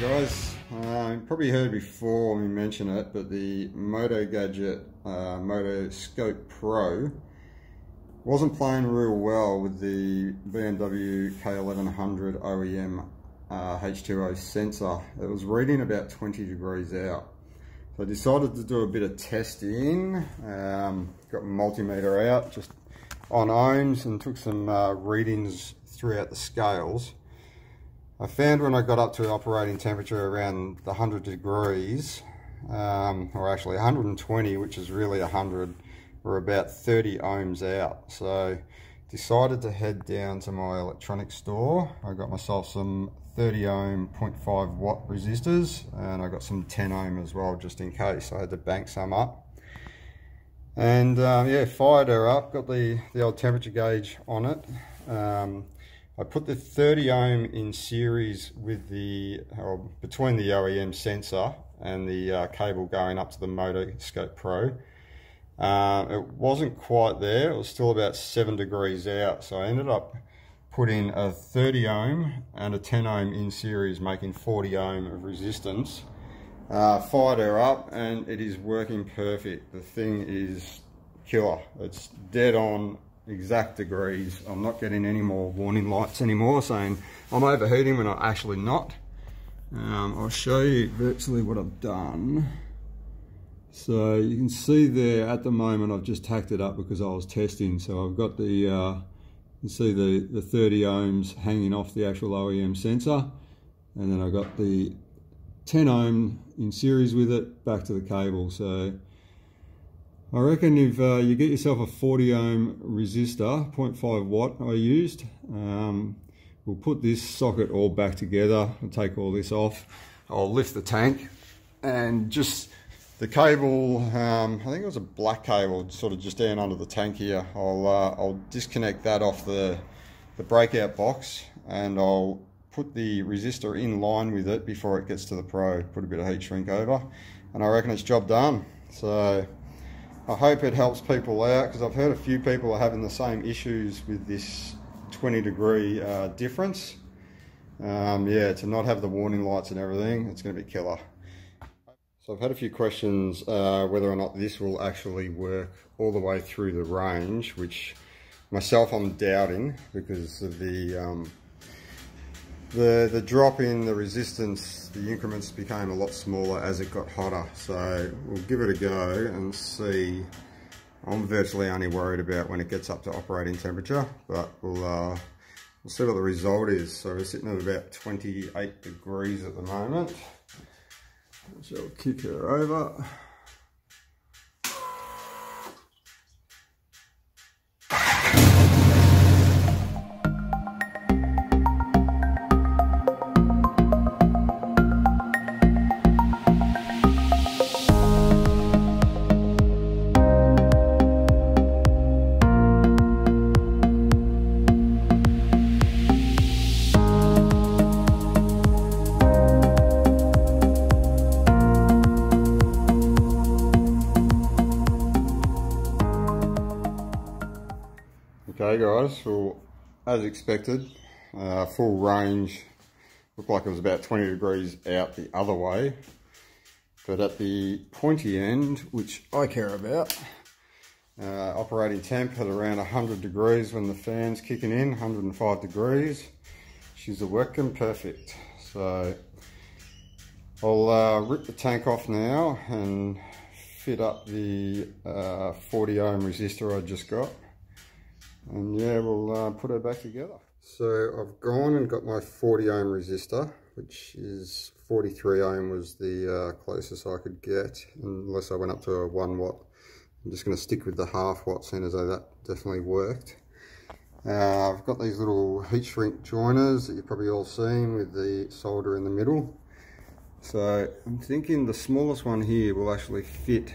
guys. Uh, you probably heard before we mention it, but the Motogadget uh, Motoscope Pro wasn't playing real well with the BMW K1100 OEM uh, H2O sensor. It was reading about 20 degrees out. So I decided to do a bit of testing. Um, got multimeter out just on ohms and took some uh, readings throughout the scales. I found when I got up to operating temperature around the 100 degrees, um, or actually 120, which is really 100, we're about 30 ohms out. So decided to head down to my electronics store. I got myself some 30 ohm 0.5 watt resistors and I got some 10 ohm as well just in case. I had to bank some up. And um, yeah, fired her up, got the, the old temperature gauge on it. Um, I put the 30 ohm in series with the, or between the OEM sensor and the uh, cable going up to the Motoscope Pro. Uh, it wasn't quite there, it was still about seven degrees out. So I ended up putting a 30 ohm and a 10 ohm in series, making 40 ohm of resistance. Uh, fired her up and it is working perfect. The thing is killer. It's dead on exact degrees. I'm not getting any more warning lights anymore saying I'm overheating when I'm actually not. Um, I'll show you virtually what I've done. So you can see there at the moment I've just tacked it up because I was testing. So I've got the, uh, you see the, the 30 ohms hanging off the actual OEM sensor. And then I've got the 10 ohm in series with it back to the cable. So I reckon if uh, you get yourself a 40 ohm resistor, 0.5 watt I used, um, we'll put this socket all back together and take all this off. I'll lift the tank and just the cable, um, I think it was a black cable sort of just down under the tank here. I'll, uh, I'll disconnect that off the, the breakout box and I'll put the resistor in line with it before it gets to the Pro. Put a bit of heat shrink over and I reckon it's job done. So I hope it helps people out because I've heard a few people are having the same issues with this 20 degree uh, difference. Um, yeah, to not have the warning lights and everything, it's going to be killer. So I've had a few questions uh, whether or not this will actually work all the way through the range, which myself I'm doubting because of the um, the the drop in the resistance, the increments became a lot smaller as it got hotter. So we'll give it a go and see. I'm virtually only worried about when it gets up to operating temperature, but we'll uh, we'll see what the result is. So we're sitting at about 28 degrees at the moment. So I'll kick her over. Guys, so as expected, uh, full range, looked like it was about 20 degrees out the other way. But at the pointy end, which I care about, uh, operating temp at around 100 degrees when the fan's kicking in, 105 degrees. She's working perfect. So I'll uh, rip the tank off now and fit up the uh, 40 ohm resistor I just got and yeah we'll uh, put her back together. So I've gone and got my 40 ohm resistor which is 43 ohm was the uh, closest I could get unless I went up to a 1 watt. I'm just going to stick with the half watt seeing as though that definitely worked. Uh, I've got these little heat shrink joiners that you've probably all seen with the solder in the middle. So I'm thinking the smallest one here will actually fit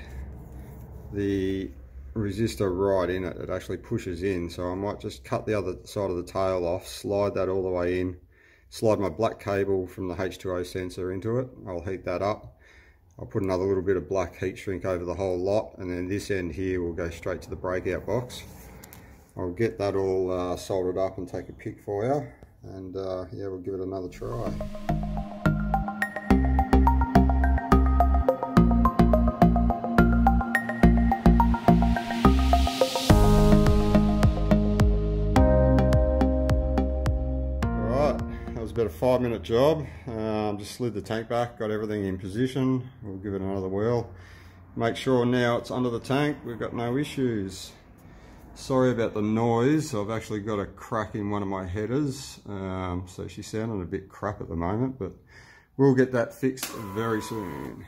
the resistor right in it. It actually pushes in. So I might just cut the other side of the tail off, slide that all the way in, slide my black cable from the H2O sensor into it. I'll heat that up. I'll put another little bit of black heat shrink over the whole lot and then this end here will go straight to the breakout box. I'll get that all uh, soldered up and take a pic for you and uh, yeah we'll give it another try. Five minute job. Um, just slid the tank back, got everything in position. We'll give it another whirl. Make sure now it's under the tank, we've got no issues. Sorry about the noise, I've actually got a crack in one of my headers, um, so she's sounding a bit crap at the moment, but we'll get that fixed very soon.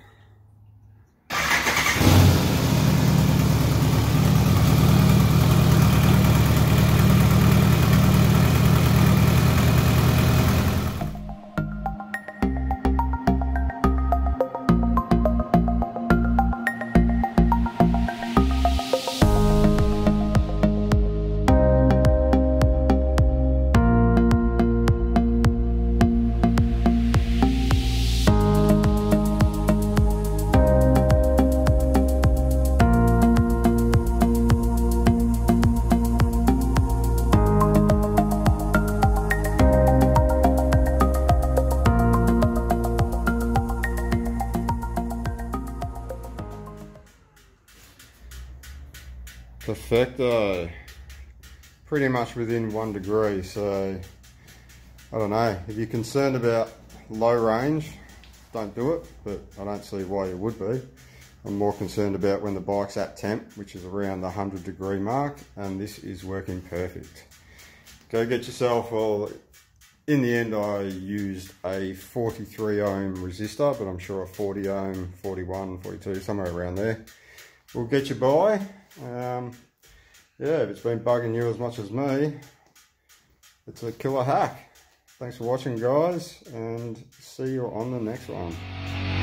Perfecto. Pretty much within one degree, so I don't know. If you're concerned about low range, don't do it, but I don't see why you would be. I'm more concerned about when the bike's at temp, which is around the 100 degree mark, and this is working perfect. Go get yourself, well, in the end I used a 43 ohm resistor, but I'm sure a 40 ohm, 41, 42, somewhere around there will get you by. Um, yeah, if it's been bugging you as much as me, it's a killer hack. Thanks for watching guys and see you on the next one.